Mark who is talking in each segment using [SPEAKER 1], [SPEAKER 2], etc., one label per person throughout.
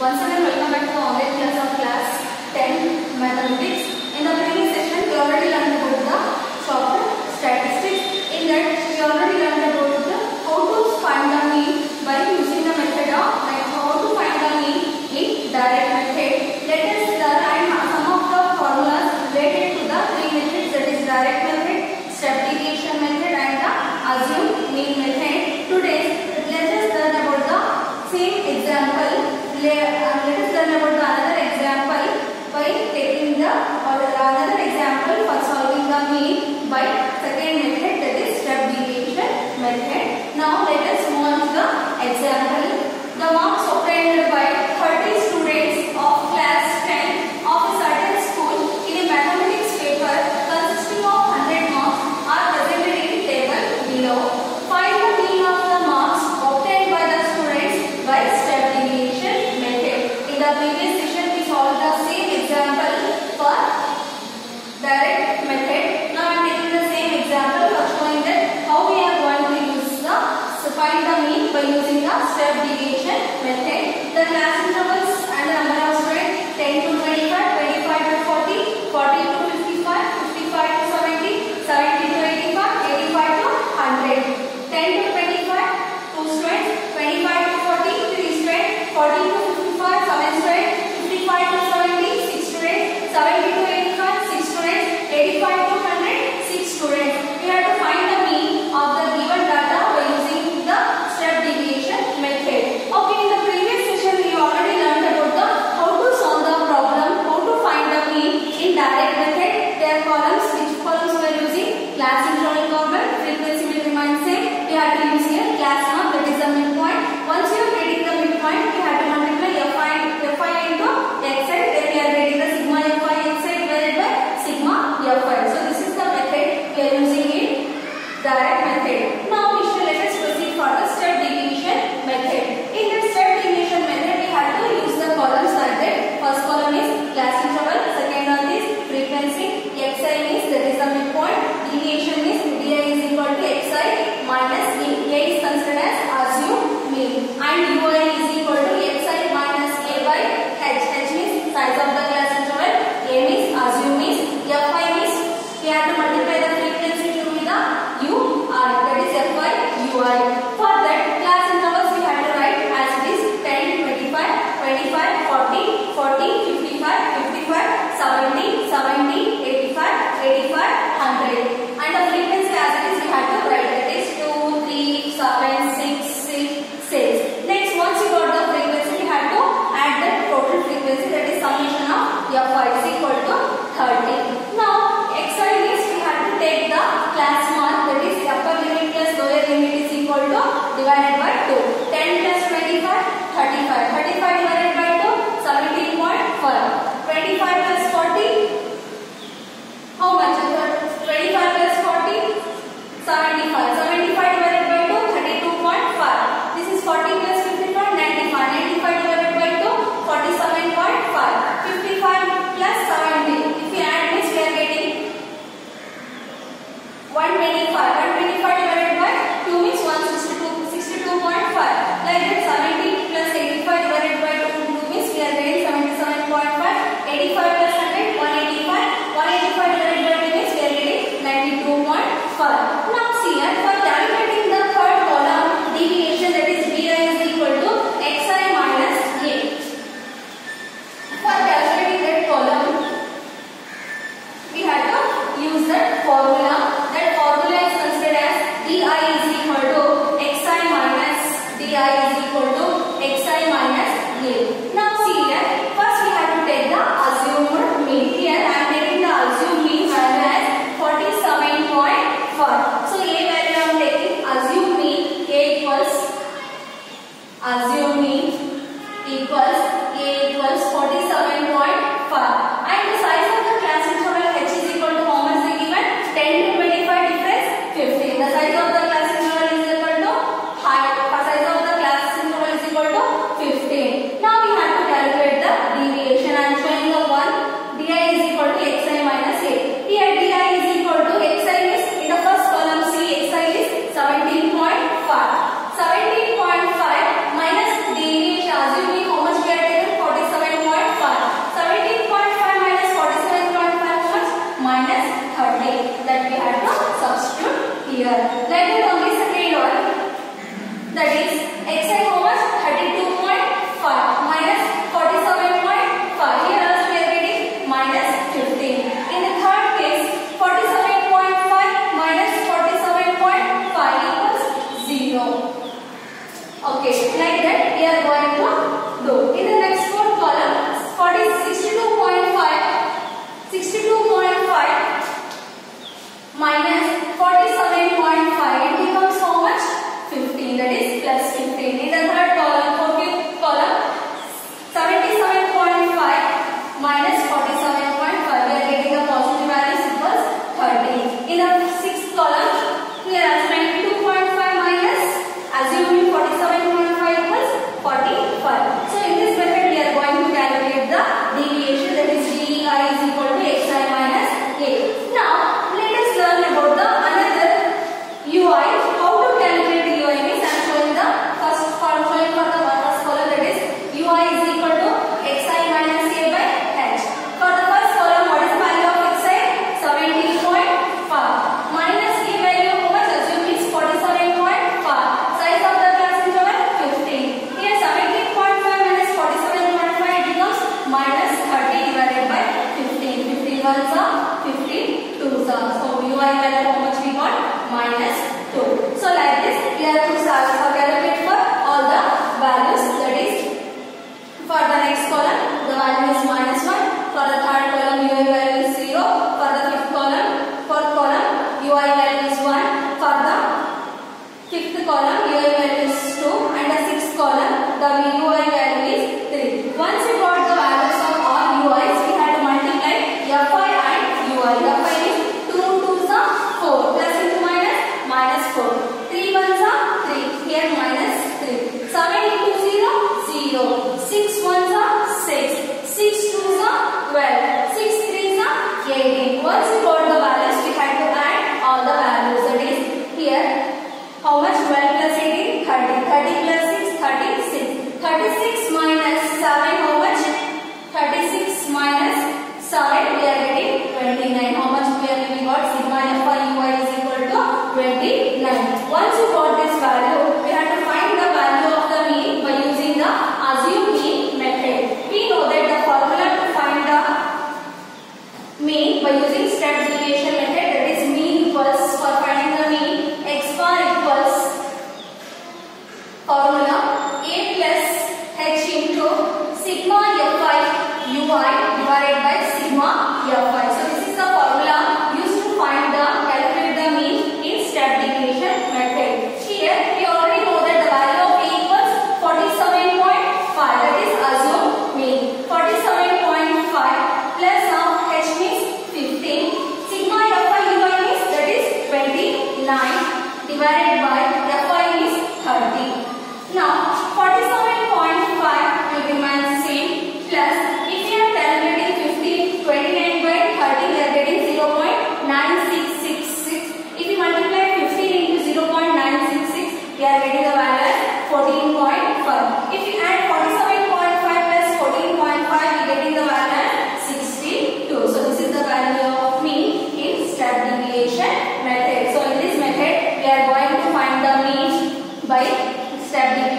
[SPEAKER 1] Once again welcome back to the online class of class 10 mathematics. In the previous session we already learned about by using the step deviation method. The class intervals and the number of students 10 to 25, 25 to 40, 40 to 55, 55 to 70, 70 to 85, 85 to 100. 10 to 25, 2 students, 25 to 40, 3 students, 40 to fibre equals A equals 47.5 and the size of the classic journal H is equal to how much they given 10 to 25 difference 15 the size of the classic journal is equal to height the size of the classic journal is equal to 15 minus divided by how much we got? Minus 2. So like this 4 plus into minus minus 4 3 ones are 3 here minus 3 7 into 0 0 6 ones are 6 6 twos are 12 6 threes are 18 once you got the balance we had to add all the values that is here how much? 12 plus 18 30 30 plus 6 36 36 minus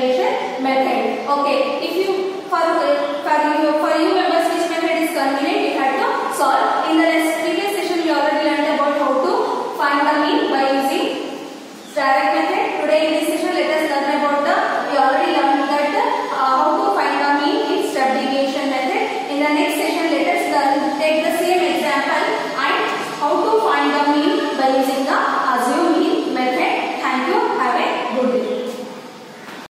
[SPEAKER 1] computation method. Okay, if you for for you for you members which method is convenient, you had to solve. In the next previous session, we already learned about how to find the mean by using direct method. Today in this session, let us learn about the we already learned that uh, how to find the mean in step deviation method. In the next session, let us learn take the